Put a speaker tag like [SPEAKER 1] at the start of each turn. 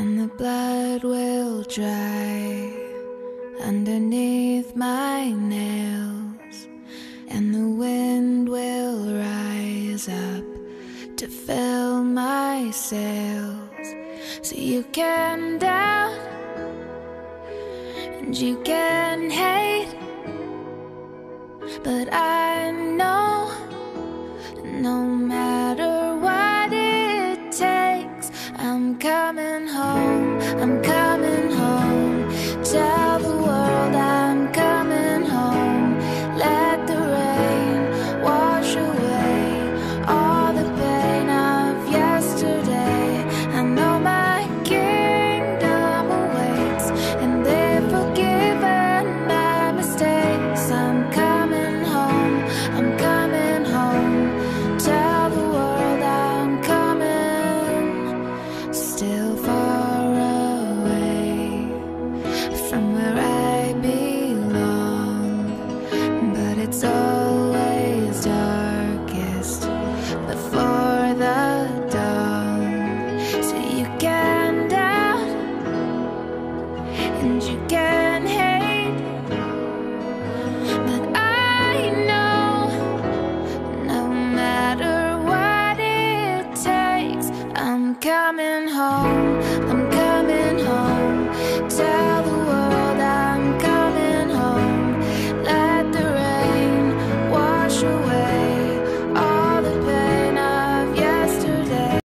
[SPEAKER 1] and the blood will dry underneath my nails, and the wind will rise up to fill my sails. So you can doubt, and you can hate, but I. coming home. coming home, I'm coming home. Tell the